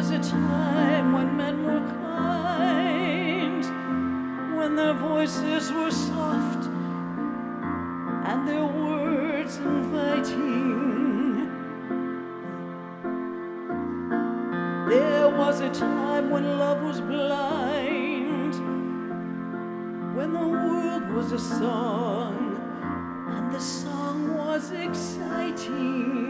was a time when men were kind, when their voices were soft and their words inviting. There was a time when love was blind, when the world was a song and the song was exciting.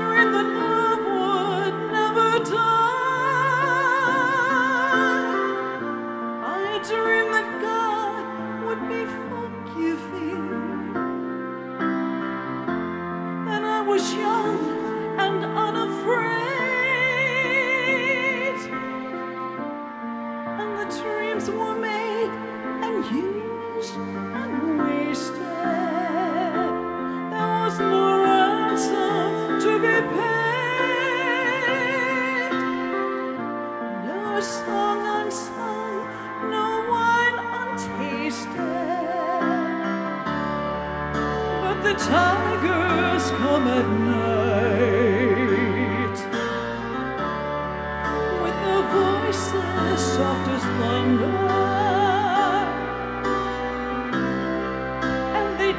in the song unsung, no wine untasted. But the tigers come at night with a voice as soft as thunder.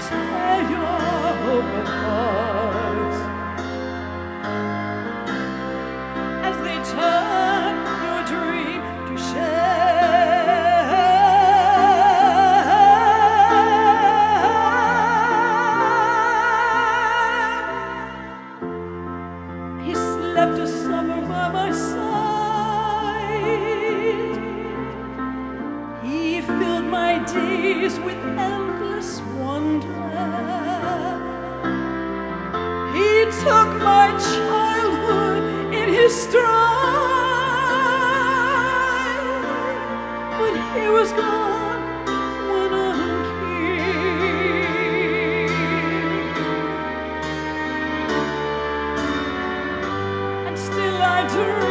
Tear your hope apart. days with endless wonder. He took my childhood in his stride, but he was gone. Still I dream